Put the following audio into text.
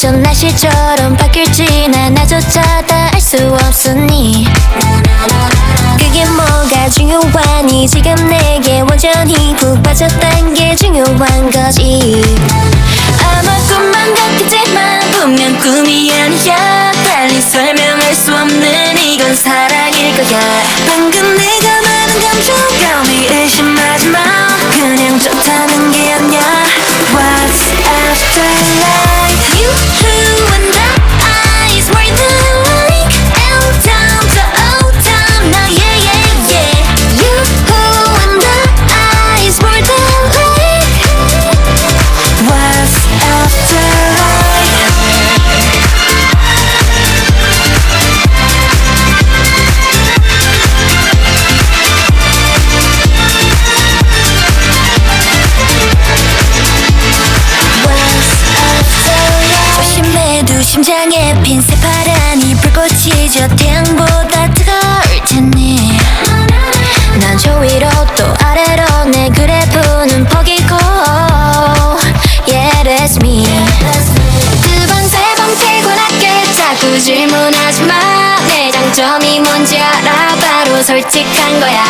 어쩜 날씨처럼 바뀔지 난 나조차 다 알 수 없으니. 그게 뭐가 중요하니 지금 내게 완전히 푹 빠졌단 게 중요한 거지. 아마 꿈만 같겠지만 분명 꿈이 아니야. 빨리 설명할 수 없는 이건 사랑일 거야. 방금 내가 심장에 핀 새파란 이 불꽃이 저 태양보다 뜨거울 테니 난저 위로 또 아래로 내 그래프는 퍼기고 Yeah that's me. 두번세번 피곤하게 자꾸 질문하지 마 내 장점이 뭔지 알아? 바로 솔직한 거야